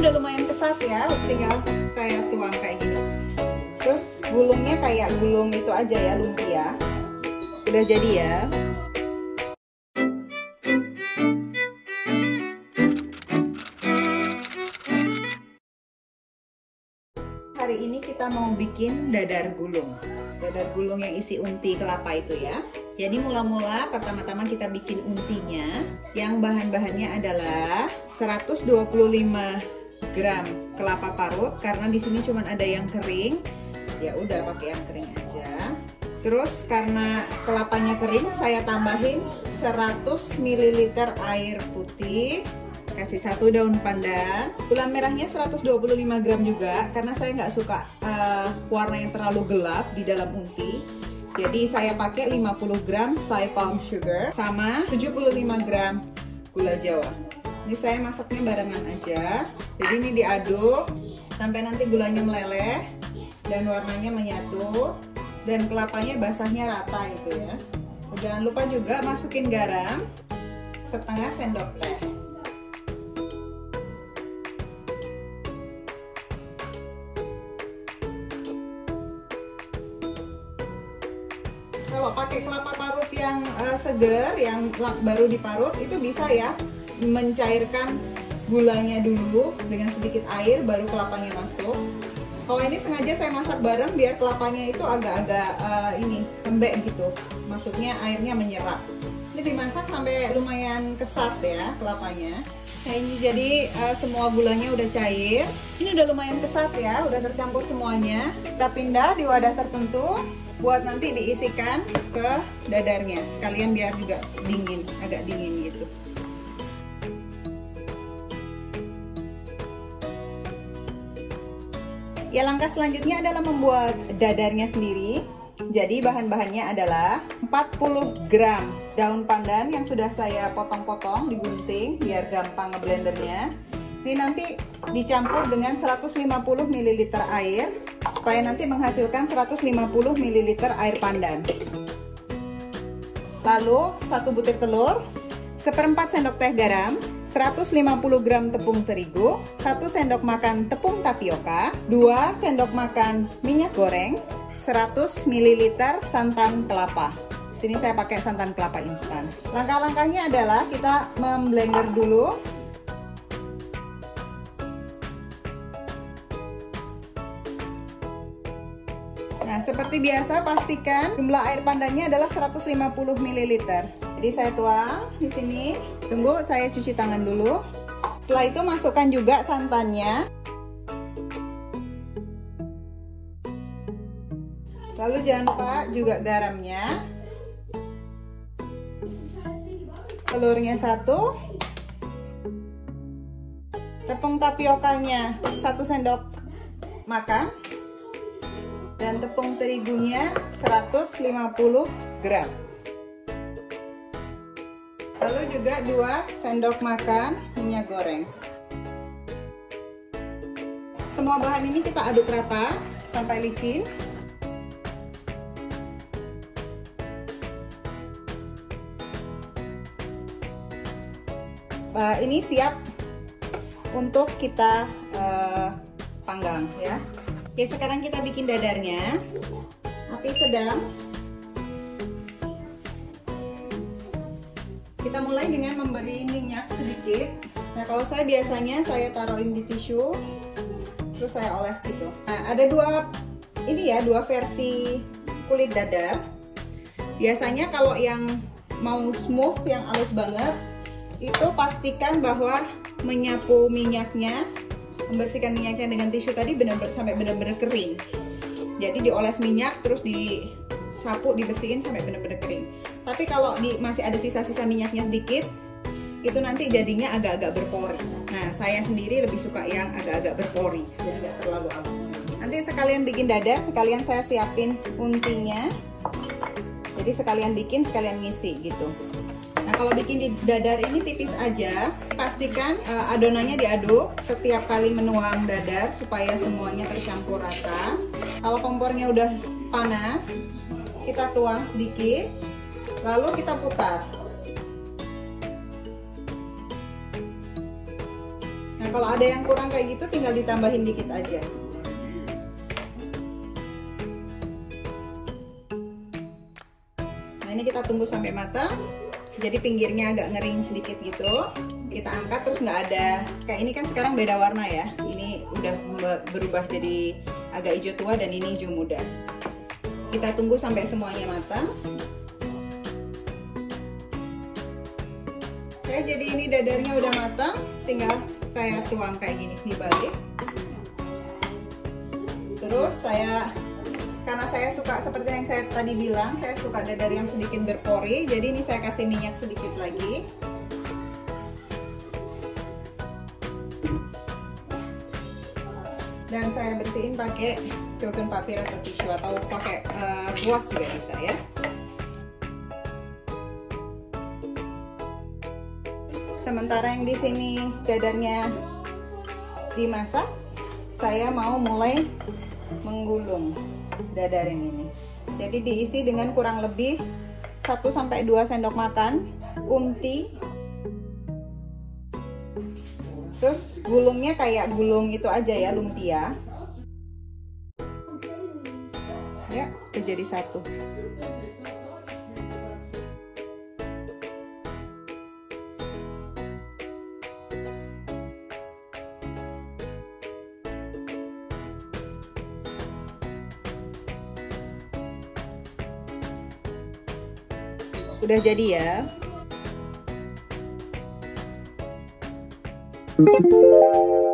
udah lumayan kesat ya, tinggal saya tuang kayak gini. Terus gulungnya kayak gulung itu aja ya, lumpia. Udah jadi ya. Hari ini kita mau bikin dadar gulung. Dadar gulung yang isi unti kelapa itu ya. Jadi mula-mula pertama-tama kita bikin untinya. Yang bahan-bahannya adalah 125 gram kelapa parut karena di sini cuma ada yang kering. Ya udah pakai yang kering aja. Terus karena kelapanya kering, saya tambahin 100 ml air putih kasih satu daun pandan gula merahnya 125 gram juga karena saya nggak suka uh, warna yang terlalu gelap di dalam unti jadi saya pakai 50 gram Thai palm sugar sama 75 gram gula jawa ini saya masaknya barengan aja. Jadi ini diaduk sampai nanti gulanya meleleh dan warnanya menyatu. Dan kelapanya basahnya rata gitu ya. Jangan lupa juga masukin garam setengah sendok teh. Kalau pakai kelapa parut yang uh, segar yang baru diparut itu bisa ya mencairkan gulanya dulu dengan sedikit air baru kelapanya masuk. Kalau ini sengaja saya masak bareng biar kelapanya itu agak-agak uh, ini lembek gitu. Maksudnya airnya menyerap. Ini dimasak sampai lumayan kesat ya kelapanya. Nah ini jadi uh, semua gulanya udah cair. Ini udah lumayan kesat ya udah tercampur semuanya. Kita pindah di wadah tertentu buat nanti diisikan ke dadarnya. Sekalian biar juga dingin agak dingin gitu ya langkah selanjutnya adalah membuat dadarnya sendiri jadi bahan-bahannya adalah 40 gram daun pandan yang sudah saya potong-potong digunting biar gampang ngeblendernya ini nanti dicampur dengan 150 ml air supaya nanti menghasilkan 150 ml air pandan. Lalu satu butir telur, seperempat sendok teh garam, 150 gram tepung terigu, 1 sendok makan tepung tapioka, 2 sendok makan minyak goreng, 100 ml santan kelapa. Sini saya pakai santan kelapa instan. Langkah-langkahnya adalah kita memblender dulu Nah, seperti biasa pastikan jumlah air pandannya adalah 150 ml. Jadi saya tuang di sini. Tunggu saya cuci tangan dulu. Setelah itu masukkan juga santannya. Lalu jangan lupa juga garamnya. Telurnya satu. Tepung tapiokanya satu sendok makan dan tepung terigunya 150 gram lalu juga 2 sendok makan minyak goreng semua bahan ini kita aduk rata sampai licin uh, ini siap untuk kita uh, panggang ya Oke, sekarang kita bikin dadarnya. Api sedang. Kita mulai dengan memberi minyak sedikit. Nah, kalau saya biasanya saya taruhin di tisu, terus saya oles gitu. Nah, ada dua ini ya, dua versi kulit dadar. Biasanya kalau yang mau smooth, yang halus banget, itu pastikan bahwa menyapu minyaknya membersihkan minyaknya dengan tisu tadi benar-benar sampai benar-benar kering. Jadi dioles minyak terus disapu dibersihin sampai benar-benar kering. Tapi kalau di, masih ada sisa-sisa minyaknya sedikit, itu nanti jadinya agak-agak berpori. Nah, saya sendiri lebih suka yang agak-agak berpori, tidak terlalu halus. Nanti sekalian bikin dadar, sekalian saya siapin untinya. Jadi sekalian bikin, sekalian ngisi gitu. Nah kalau bikin di dadar ini tipis aja, pastikan uh, adonannya diaduk setiap kali menuang dadar supaya semuanya tercampur rata. Kalau kompornya udah panas, kita tuang sedikit, lalu kita putar. Nah kalau ada yang kurang kayak gitu tinggal ditambahin dikit aja. Nah ini kita tunggu sampai matang. Jadi pinggirnya agak ngering sedikit gitu. Kita angkat terus nggak ada. Kayak ini kan sekarang beda warna ya. Ini udah berubah jadi agak hijau tua dan ini hijau muda. Kita tunggu sampai semuanya matang oke jadi ini dadarnya udah matang tinggal saya tuang kayak gini dibalik. Terus saya karena saya suka seperti yang saya tadi bilang saya suka dadar yang sedikit berpori jadi ini saya kasih minyak sedikit lagi. Dan saya bersihin pakai broken papir atau tisu atau pakai uh, kuas juga bisa ya sementara yang di sini dadarnya dimasak saya mau mulai menggulung dadarin ini. Jadi diisi dengan kurang lebih 1 sampai 2 sendok makan unti. Terus gulungnya kayak gulung itu aja ya lumpia. Ya jadi satu udah jadi ya Thank you.